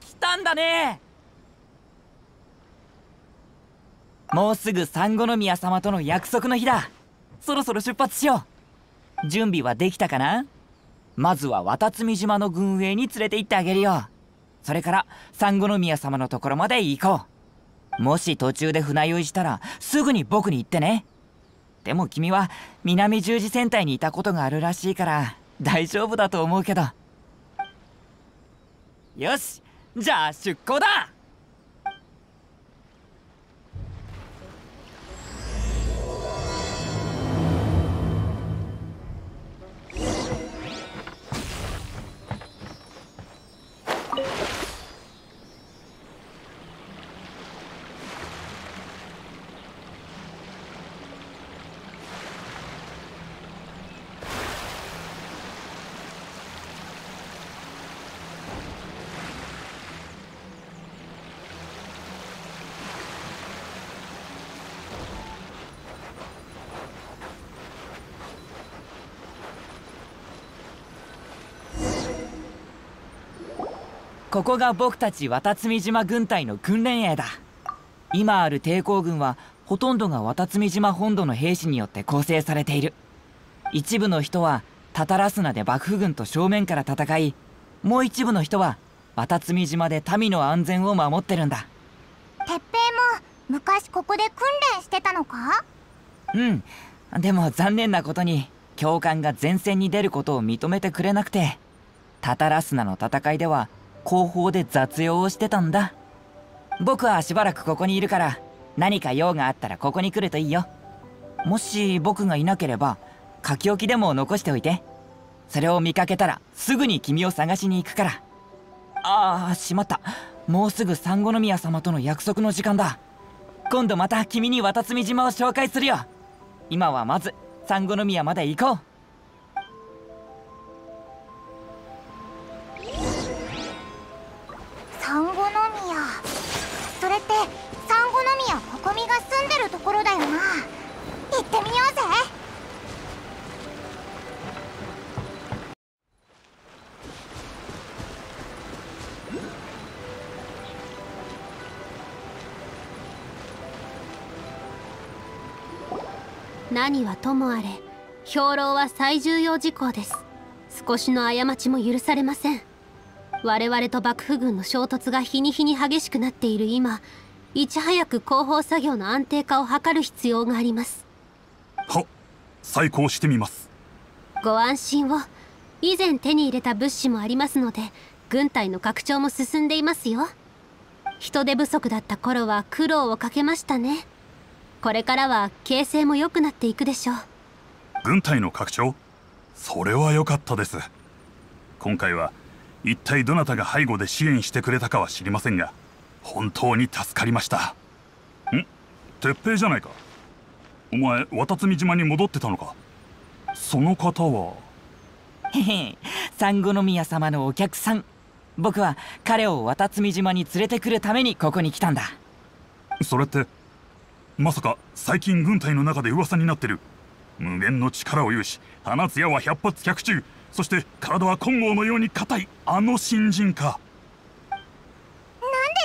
来たんだね。もうすぐ三五宮様との約束の日だ。そろそろ出発しよう。準備はできたかな？まずは渡積島の軍営に連れて行ってあげるよ。それから三五宮様のところまで行こう。もし途中で船酔いしたらすぐに僕に言ってね。でも君は南十字戦隊にいたことがあるらしいから大丈夫だと思うけど。よし！じゃあ出航だ。ここが僕たち渡積島軍隊の訓練営だ。今ある抵抗軍はほとんどが渡積島本土の兵士によって構成されている。一部の人はタタラスナで幕府軍と正面から戦いもう一部の人は渡積島で民の安全を守ってるんだ。鉄平も昔ここで訓練してたのか？うん。でも残念なことに教官が前線に出ることを認めてくれなくてタタラスナの戦いでは後方で雑用をしてたんだ。僕はしばらくここにいるから何か用があったらここに来るといいよ。もし僕がいなければ書き置きでも残しておいて。それを見かけたらすぐに君を探しに行くから。ああしまった。もうすぐ三五宮様との約束の時間だ。今度また君に渡積島を紹介するよ。今はまず三五宮まで行こう。何はともあれ兵糧は最重要事項です。少しの過ちも許されません。我々と幕府軍の衝突が日に日に激しくなっている今いち早く広報作業の安定化を図る必要があります。は再考してみます。ご安心を。以前手に入れた物資もありますので軍隊の拡張も進んでいますよ。人手不足だった頃は苦労をかけましたねこれからは形勢も良くなっていくでしょう。軍隊の拡張？それは良かったです。今回は一体どなたが背後で支援してくれたかは知りませんが本当に助かりました。ん？鉄平じゃないか。お前渡積島に戻ってたのか？その方は？へ へ三五宮様のお客さん。僕は彼を渡積島に連れてくるためにここに来たんだ。それってまさか最近軍隊の中で噂になってる。無限の力を有し放つ矢は百発百中。そして体は金剛のように硬いあの新人か。なんで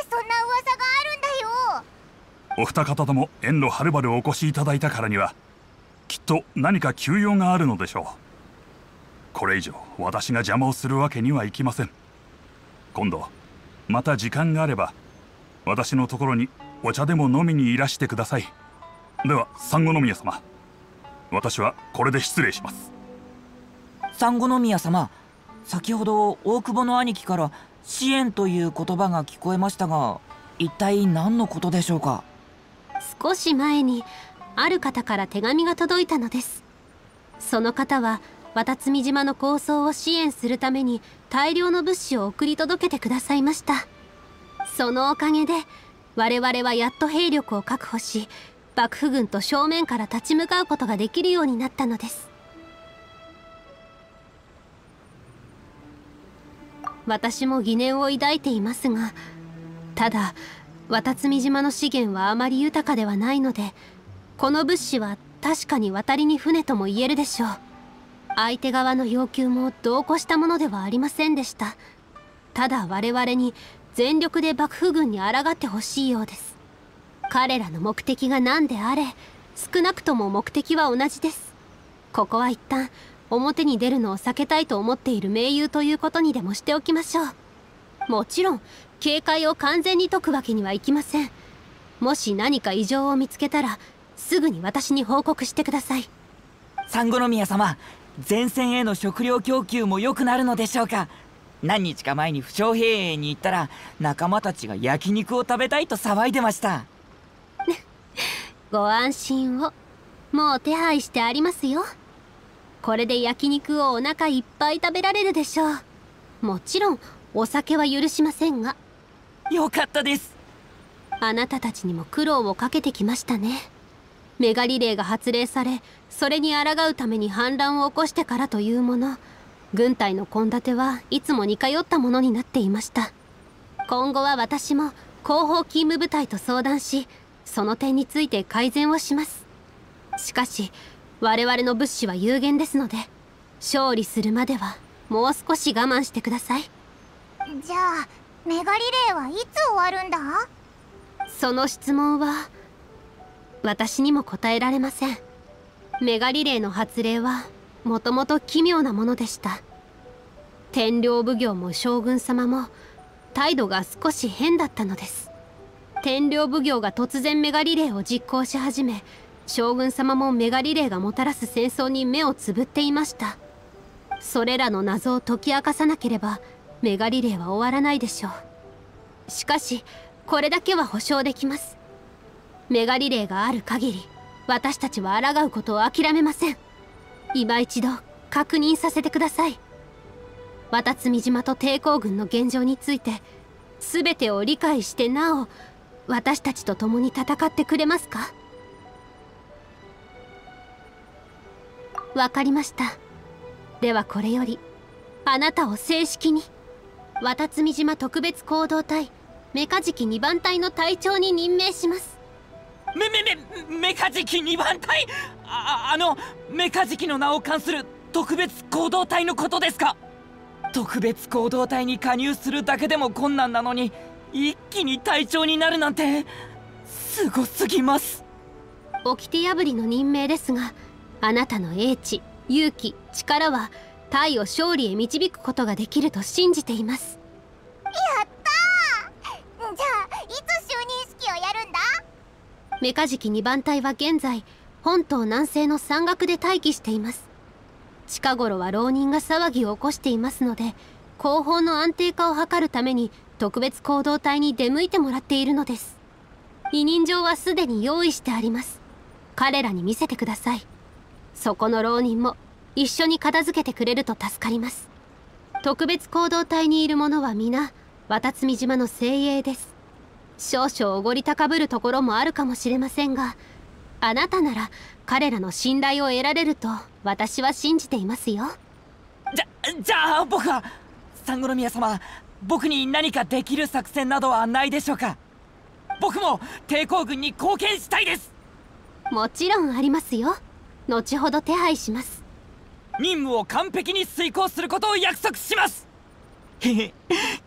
そんな噂があるんだよ。お二方とも遠路はるばるお越しいただいたからにはきっと何か急用があるのでしょう。これ以上私が邪魔をするわけにはいきません。今度また時間があれば私のところにお茶でも飲みにいらしてください。では三五宮様。私はこれで失礼します。三五宮様先ほど大久保の兄貴から支援という言葉が聞こえましたが一体何のことでしょうか？少し前にある方から手紙が届いたのです。その方は渡積島の構想を支援するために大量の物資を送り届けてくださいました。そのおかげで我々はやっと兵力を確保し幕府軍と正面から立ち向かうことができるようになったのです。私も疑念を抱いていますがただ渡積島の資源はあまり豊かではないのでこの物資は確かに渡りに船とも言えるでしょう。相手側の要求も度を越したものではありませんでした。ただ我々に全力で幕府軍に抗ってほしいようです。彼らの目的が何であれ少なくとも目的は同じです。ここは一旦表に出るのを避けたいと思っている盟友ということにでもしておきましょう。もちろん警戒を完全に解くわけにはいきません。もし何か異常を見つけたらすぐに私に報告してください。サン宮様前線への食料供給も良くなるのでしょうか。何日か前に負傷兵営に行ったら仲間たちが焼肉を食べたいと騒いでました。ご安心を。もう手配してありますよ。これで焼肉をお腹いっぱい食べられるでしょう。もちろんお酒は許しませんが。よかったです。あなたたちにも苦労をかけてきましたね。メガリレーが発令されそれに抗うために反乱を起こしてからというもの軍隊の献立はいつも似通ったものになっていました。今後は私も後方勤務部隊と相談しその点について改善をします。しかし我々の物資は有限ですので勝利するまではもう少し我慢してください。じゃあメガリレーはいつ終わるんだ？その質問は私にも答えられません。メガリレーの発令はもともと奇妙なものでした。天領奉行も将軍様も態度が少し変だったのです。天領奉行が突然メガリレーを実行し始め将軍様もメガリレーがもたらす戦争に目をつぶっていました。それらの謎を解き明かさなければメガリレーは終わらないでしょう。しかしこれだけは保証できます。メガリレーがある限り私たちは抗うことを諦めません。今一度確認させてください。渡積島と抵抗軍の現状について全てを理解してなお私たちと共に戦ってくれますか？わかりました。ではこれよりあなたを正式に渡積島特別行動隊メカジキ2番隊の隊長に任命します。めめめメカジキ2番隊？ああのメカジキの名を冠する特別行動隊のことですか？特別行動隊に加入するだけでも困難なのに一気に隊長になるなんてすごすぎます。掟破りの任命ですがあなたの英知勇気力はタイを勝利へ導くことができると信じています。やったー！じゃあいつ就任式をやるんだ？メカジキ2番隊は現在本島南西の山岳で待機しています。近頃は浪人が騒ぎを起こしていますので後方の安定化を図るために特別行動隊に出向いてもらっているのです。委任状はすでに用意してあります。彼らに見せてください。そこの浪人も一緒に片付けてくれると助かります。特別行動隊にいる者は皆渡積島の精鋭です。少々おごり高ぶるところもあるかもしれませんがあなたなら彼らの信頼を得られると私は信じていますよ。じゃじゃあ僕はサンゴ宮様僕に何かできる作戦などはないでしょうか？僕も抵抗軍に貢献したいです！もちろんありますよ。後ほど手配します。任務を完璧に遂行することを約束します！へ へ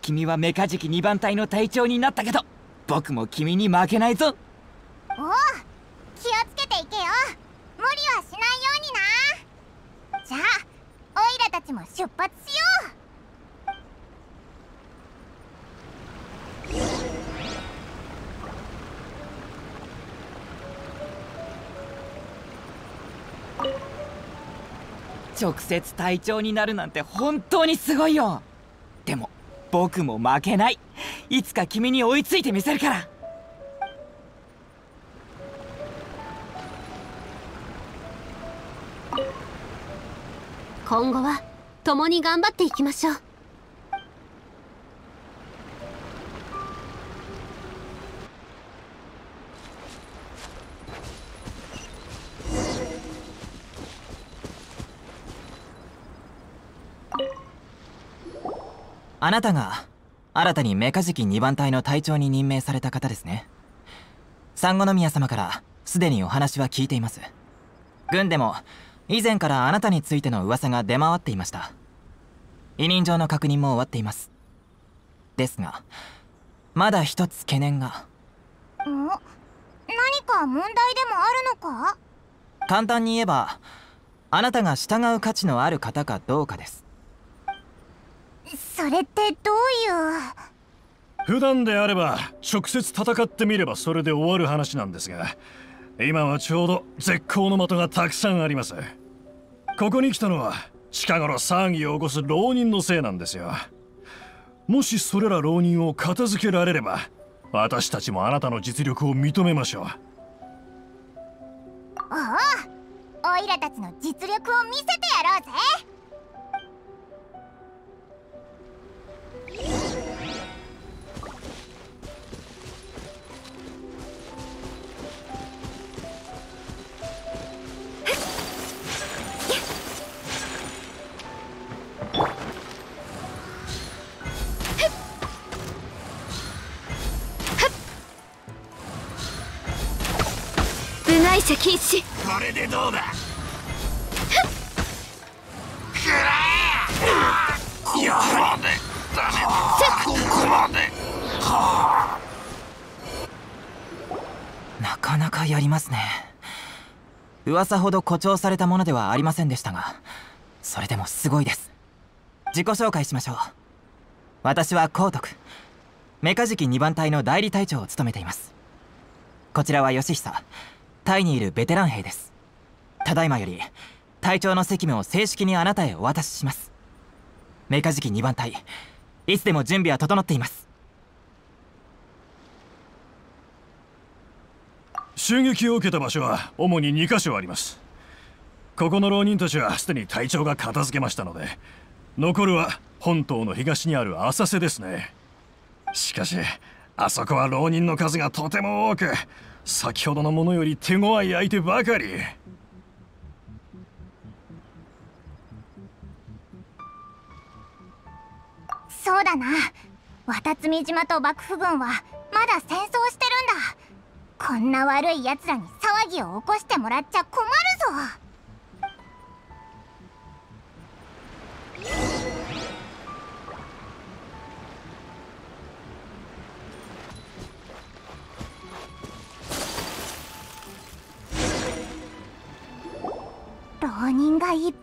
君はメカジキ2番隊の隊長になったけど僕も君に負けないぞ。おお気をつけていけよ。無理はしないようにな。じゃあオイラたちも出発しよう。直接隊長になるなんて本当にすごいよ。でも僕も負けない。いつか君に追いついてみせるから。今後は共に頑張っていきましょう。あなたが新たにメカジキ2番隊の隊長に任命された方ですね。サンゴ宮様からすでにお話は聞いています。軍でも以前からあなたについての噂が出回っていました。委任状の確認も終わっています。ですがまだ一つ懸念が。ん？何か問題でもあるのか？簡単に言えばあなたが従う価値のある方かどうかです。それってどういう？普段であれば直接戦ってみればそれで終わる話なんですが今はちょうど絶好の的がたくさんありますここに来たのは近頃騒ぎを起こす浪人のせいなんですよ。もしそれら浪人を片付けられれば私たちもあなたの実力を認めましょう。おおオイラたちの実力を見せてやろうぜ。部外者禁止これでどうだ？なかなかやりますね。噂ほど誇張されたものではありませんでしたがそれでもすごいです。自己紹介しましょう。私は光徳。メカジキ2番隊の代理隊長を務めています。こちらは義久タイにいるベテラン兵です。ただいまより隊長の責務を正式にあなたへお渡しします。メカジキ2番隊いつでも準備は整っています。襲撃を受けた場所は主に2カ所あります。ここの浪人たちはすでに隊長が片付けましたので残るは本島の東にある浅瀬ですね。しかしあそこは浪人の数がとても多く先ほどのものより手強い相手ばかり。そうだな。渡積島と幕府軍はまだ戦争してるんだ。こんな悪い奴らに騒ぎを起こしてもらっちゃ困るぞ。浪人がいっぱいいる。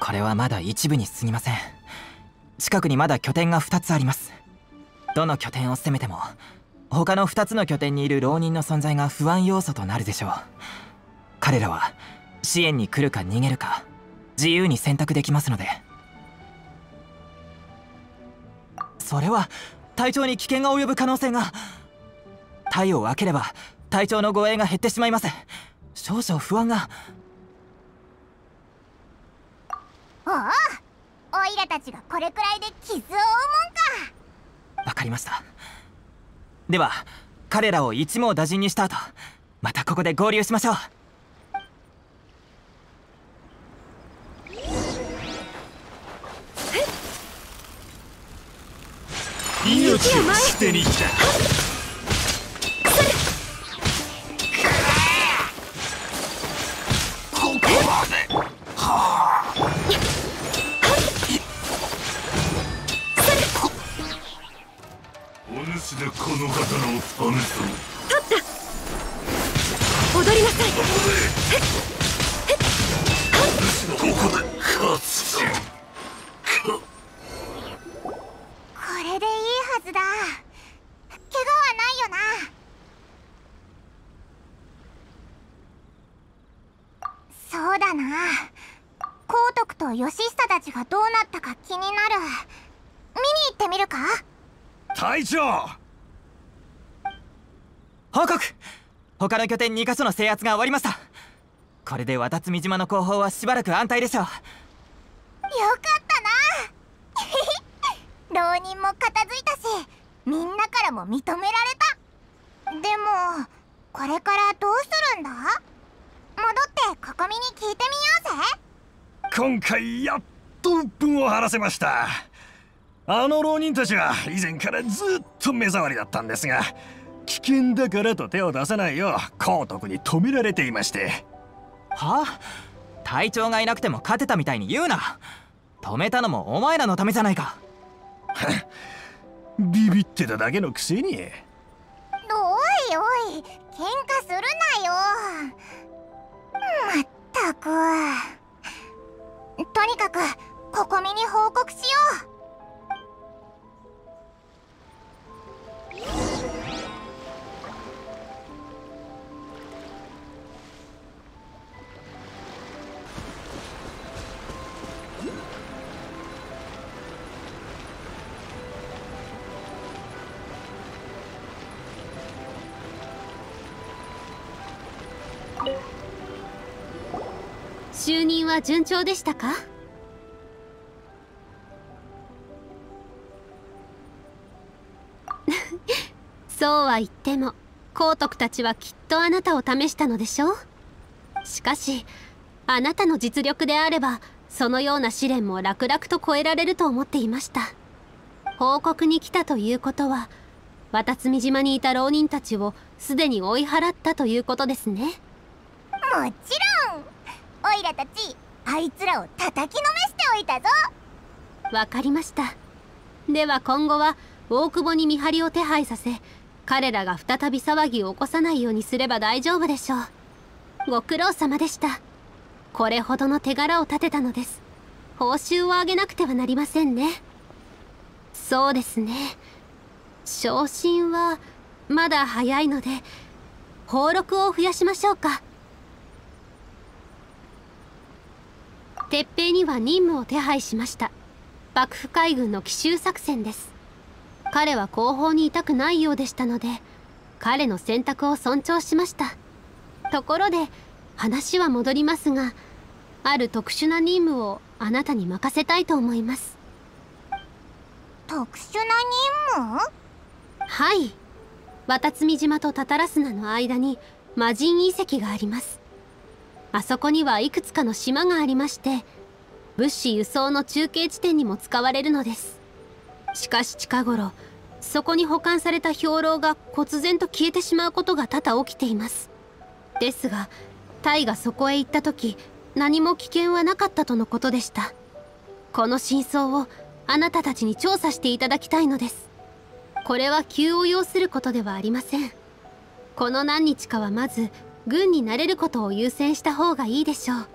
これはまだ一部に過ぎません。近くにまだ拠点が2つあります。どの拠点を攻めても他の2つの拠点にいる浪人の存在が不安要素となるでしょう。彼らは支援に来るか逃げるか自由に選択できますので。それは隊長に危険が及ぶ可能性が。隊を分ければ隊長の護衛が減ってしまいます。少々不安が。おおオイラたちがこれくらいで傷を負うもんか。わかりました。では彼らを一網打尽にした後またここで合流しましょう。命を捨てに来た隊長。報告。他の拠点2カ所の制圧が終わりました。これで渡積島の後方はしばらく安泰でしょう。よかったな。浪人も片付いたしみんなからも認められた。でもこれからどうするんだ？戻ってここみに聞いてみようぜ。今回やっと鬱憤を晴らせましたあの浪人たちは以前からずっと目障りだったんですが危険だからと手を出さないよう光徳に止められていまして。は？あ隊長がいなくても勝てたみたいに言うな。止めたのもお前らのためじゃないか。ビビってただけのくせに。おいおい喧嘩するなよ。まったく。とにかくココミに報告しよう就任は順調でしたか？そうは言っても皇徳たちはきっとあなたを試したのでしょう。しかしあなたの実力であればそのような試練も楽々と超えられると思っていました。報告に来たということは渡積島にいた浪人たちをすでに追い払ったということですね。もちろんオイラたちあいつらを叩きのめしておいたぞ。わかりました。では今後は大久保に見張りを手配させ彼らが再び騒ぎを起こさないようにすれば大丈夫でしょう。ご苦労様でした。これほどの手柄を立てたのです。報酬を上げなくてはなりませんね。そうですね。昇進はまだ早いので俸禄を増やしましょうか。鉄平には任務を手配しました。幕府海軍の奇襲作戦です。彼は後方にいたくないようでしたので彼の選択を尊重しました。ところで話は戻りますがある特殊な任務をあなたに任せたいと思います。特殊な任務？はい。渡積島とタタラスナの間に魔人遺跡があります。あそこにはいくつかの島がありまして物資輸送の中継地点にも使われるのですしかし近頃そこに保管された兵糧が忽然と消えてしまうことが多々起きています。ですがタイがそこへ行った時何も危険はなかったとのことでした。この真相をあなたたちに調査していただきたいのです。これは急を要することではありません。この何日かはまず軍になれることを優先した方がいいでしょう。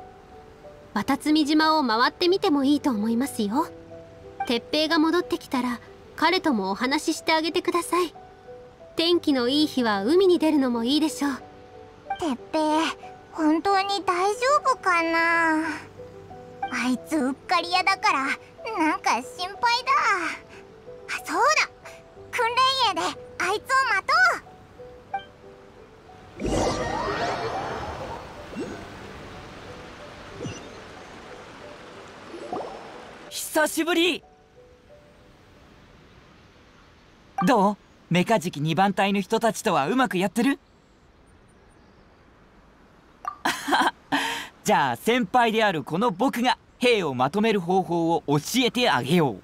渡積島を回ってみてもいいと思いますよ。鉄平が戻ってきたら彼ともお話ししてあげてください。天気のいい日は海に出るのもいいでしょう。鉄平本当に大丈夫かな？あいつうっかり屋だからなんか心配だ。あそうだ。訓練営であいつを待とう。久しぶりどう？メカジキ2番隊の人たちとはうまくやってる？じゃあ先輩であるこの僕が兵をまとめる方法を教えてあげよう。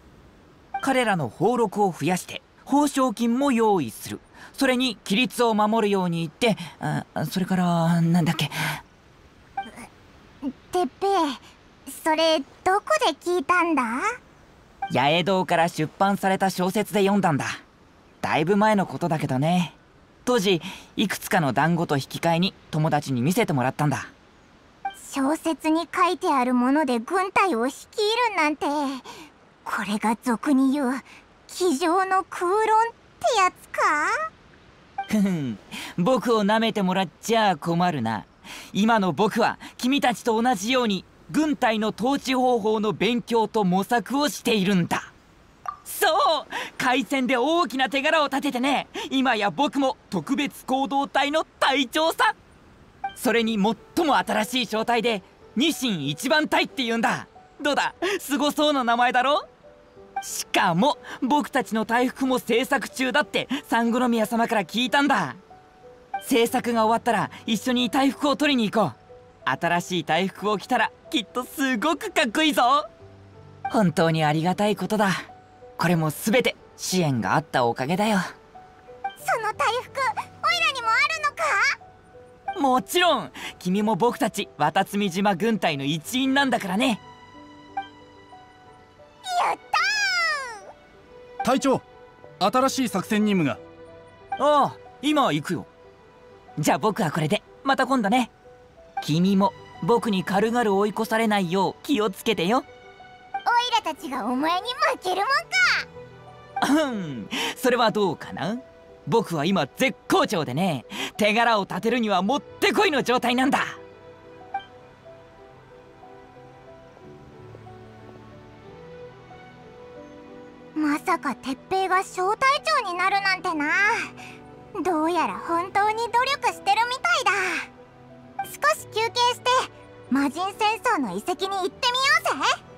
彼らの俸禄を増やして報奨金も用意する。それに規律を守るように言ってあそれからなんだっけ？鉄平それどこで聞いたんだ？八重堂から出版された小説で読んだんだだいぶ前のことだけどね。当時いくつかの団子と引き換えに友達に見せてもらったんだ。小説に書いてあるもので軍隊を率いるなんてこれが俗に言う机上の空論ってやつか？ふふん。僕を舐めてもらっちゃ困るな。今の僕は君たちと同じように軍隊の統治方法の勉強と模索をしているんだそう。海戦で大きな手柄を立ててね。今や僕も特別行動隊の隊長さそれに最も新しい正体でニシン一番隊って言うんだ。どうだ？すごそうな名前だろ？しかも僕たちの大福も制作中だって三宮宮様から聞いたんだ。制作が終わったら一緒に大福を取りに行こう。新しい大福を着たらきっとすごくかっこいいぞ。本当にありがたいことだ。これも全て支援があったおかげだよ。その大福オイラにもあるのか？もちろん。君も僕たち渡積島軍隊の一員なんだからね。やった隊長新しい作戦任務が。ああ今行くよ。じゃあ僕はこれでまた今度ね。君も僕に軽々追い越されないよう気をつけてよ。オイラたちがお前に負けるもんか。うんそれはどうかな？僕は今絶好調でね。手柄を立てるにはもってこいの状態なんだ。まさか鉄平が小隊長になるなんてな。どうやら本当に努力してるみたいだ。少し休憩して魔人戦争の遺跡に行ってみようぜ。